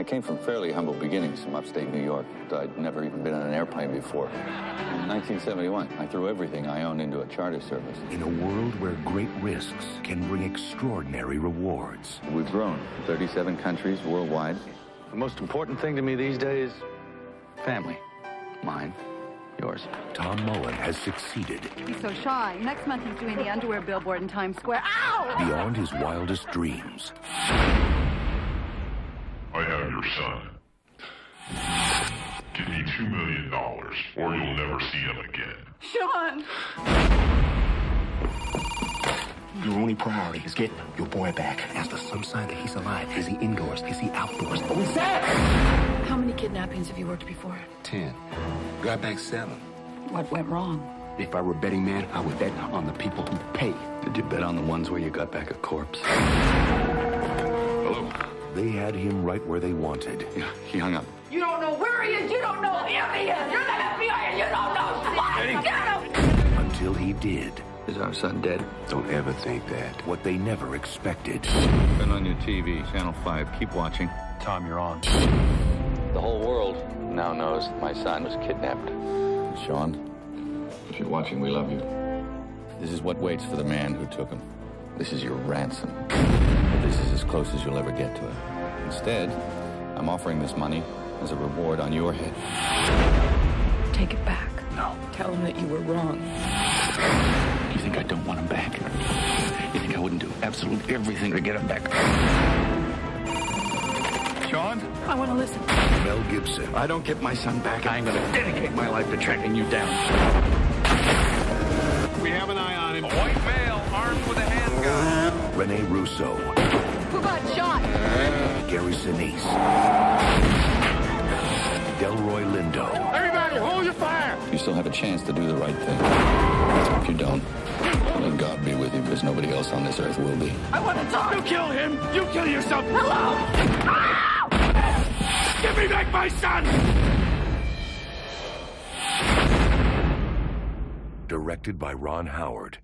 I came from fairly humble beginnings from upstate New York. I'd never even been on an airplane before. In 1971, I threw everything I owned into a charter service. In a world where great risks can bring extraordinary rewards. We've grown 37 countries worldwide. The most important thing to me these days family. Mine, yours. Tom Mullen has succeeded He's so shy. Next month he's doing the underwear billboard in Times Square. Ow! beyond his wildest dreams. I have your son. Give me two million dollars, or you'll never see him again. Sean! Your only priority is getting your boy back. Is there some sign that he's alive? Is he indoors? Is he outdoors? What was that? How many kidnappings have you worked before? Ten. Got back seven. What went wrong? If I were a betting man, I would bet on the people who pay. Did you bet on the ones where you got back a corpse? Hello? They had him right where they wanted. Yeah, he hung up. You don't know where he is. You don't know who he is. You're the FBI and you don't know squad. Get him! Until he did Is our son dead? Don't ever think that. what they never expected. Been on your TV, Channel 5. Keep watching. Tom, you're on. The whole world now knows my son was kidnapped. Sean, if you're watching, we love you. This is what waits for the man who took him. This is your ransom. This is as close as you'll ever get to it. Instead, I'm offering this money as a reward on your head. Take it back. No. Tell him that you were wrong. You think I don't want him back? You think I wouldn't do absolutely everything to get him back? Sean? I want to listen. Mel Gibson, I don't get my son back. I'm going to dedicate my life to tracking you down. Rene Russo, Who got shot? Gary Sinise, Delroy Lindo, Everybody, hold your fire. You still have a chance to do the right thing. If you don't, then God be with you, because nobody else on this earth will be. I want to talk. You kill him. You kill yourself. Hello? Ah! Give me back my son. directed by Ron Howard.